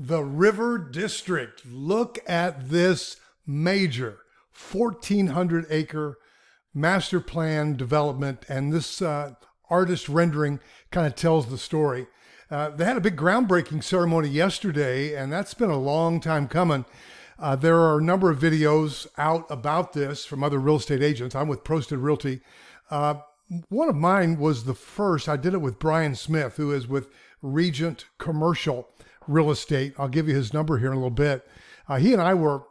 the River District. Look at this major 1,400 acre master plan development, and this uh, artist rendering kind of tells the story. Uh, they had a big groundbreaking ceremony yesterday, and that's been a long time coming. Uh, there are a number of videos out about this from other real estate agents. I'm with Prosted Realty. Uh, one of mine was the first. I did it with Brian Smith, who is with Regent Commercial Real Estate. I'll give you his number here in a little bit. Uh, he and I were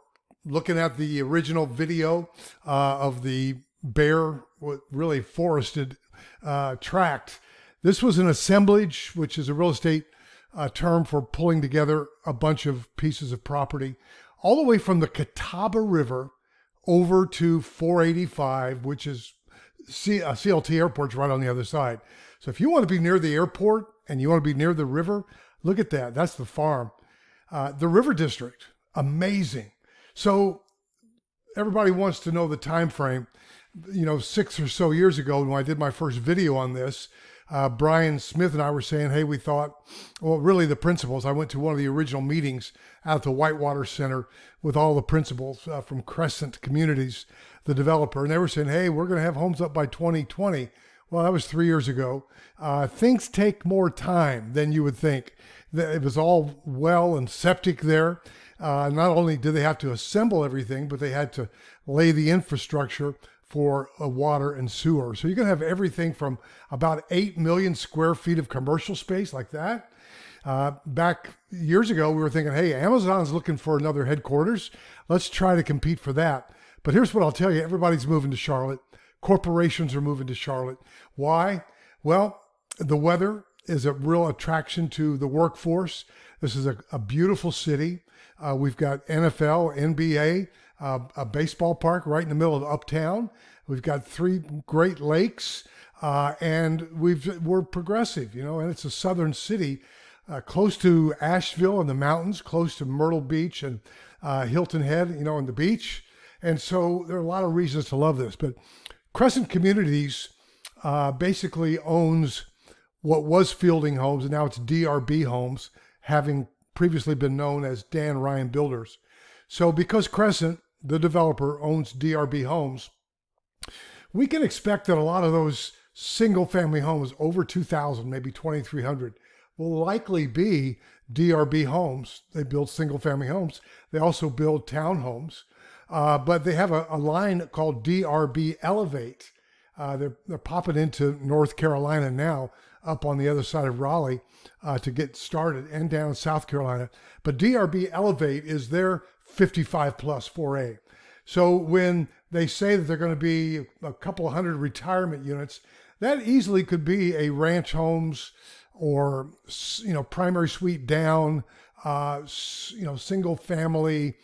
looking at the original video uh, of the bare, really forested uh, tract. This was an assemblage, which is a real estate uh, term for pulling together a bunch of pieces of property, all the way from the Catawba River over to 485, which is C- uh, CLT Airport's right on the other side. So if you want to be near the airport and you want to be near the river, look at that. That's the farm. Uh, the River District, amazing. So everybody wants to know the time frame. You know, six or so years ago when I did my first video on this, uh, Brian Smith and I were saying, hey, we thought, well, really the principals. I went to one of the original meetings out at the Whitewater Center with all the principals uh, from Crescent Communities, the developer, and they were saying, hey, we're going to have homes up by 2020. Well, that was three years ago. Uh, things take more time than you would think. It was all well and septic there. Uh, not only did they have to assemble everything, but they had to lay the infrastructure for uh, water and sewer. So you're going to have everything from about 8 million square feet of commercial space like that. Uh, back years ago, we were thinking, hey, Amazon's looking for another headquarters. Let's try to compete for that. But here's what I'll tell you everybody's moving to Charlotte. Corporations are moving to Charlotte. Why? Well, the weather is a real attraction to the workforce. This is a, a beautiful city. Uh, we've got NFL, NBA, uh, a baseball park right in the middle of uptown. We've got three great lakes, uh, and we've we're progressive, you know, and it's a southern city, uh, close to Asheville and the mountains, close to Myrtle Beach and uh, Hilton Head, you know, on the beach. And so there are a lot of reasons to love this. But Crescent Communities uh, basically owns what was Fielding Homes, and now it's DRB Homes, having previously been known as Dan Ryan Builders. So, because Crescent, the developer, owns DRB Homes, we can expect that a lot of those single family homes, over 2,000, maybe 2,300, will likely be DRB homes. They build single family homes. They also build townhomes. Uh, but they have a, a, line called DRB Elevate. Uh, they're, they're popping into North Carolina now, up on the other side of Raleigh uh, to get started, and down South Carolina. But DRB Elevate is their 55 plus 4A. So when they say that they're going to be a couple hundred retirement units, that easily could be a ranch homes or you know primary suite down, uh, you know single family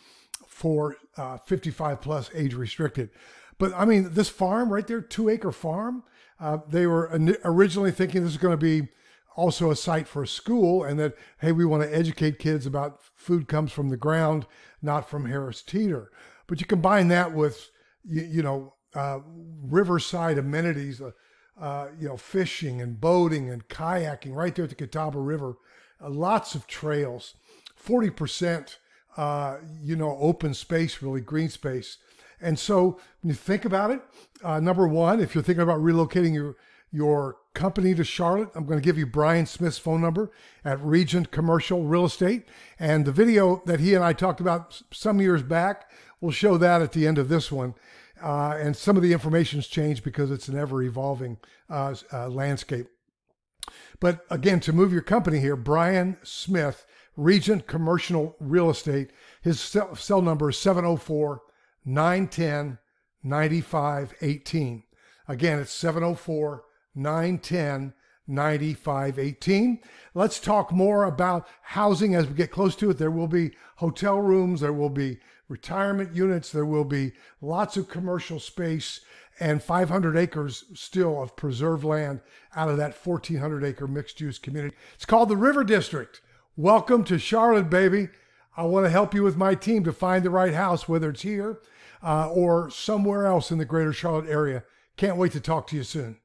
for uh, 55 plus age restricted. But I mean, this farm right there, two acre farm, uh, they were originally thinking this is going to be also a site for a school and that, hey, we want to educate kids about food comes from the ground, not from Harris Teeter. But you combine that with, you, you know, uh, riverside amenities, uh, uh, you know, fishing and boating and kayaking right there at the Catawba River, uh, lots of trails, 40% uh, you know, open space, really green space. And so when you think about it, uh, number one, if you're thinking about relocating your your company to Charlotte, I'm going to give you Brian Smith's phone number at Regent Commercial Real Estate. And the video that he and I talked about some years back, we'll show that at the end of this one. Uh, and some of the information's changed because it's an ever evolving uh, uh, landscape. But again, to move your company here, Brian Smith Regent Commercial Real Estate. His cell, number is 704 910 9518. Again, it's 704 910 9518. Let's talk more about housing as we get close to it. There will be hotel rooms, there will be retirement units, there will be lots of commercial space and 500 acres still of preserved land out of that 1400 acre mixed use community. It's called the River District. Welcome to Charlotte, baby. I want to help you with my team to find the right house, whether it's here uh, or somewhere else in the greater Charlotte area. Can't wait to talk to you soon.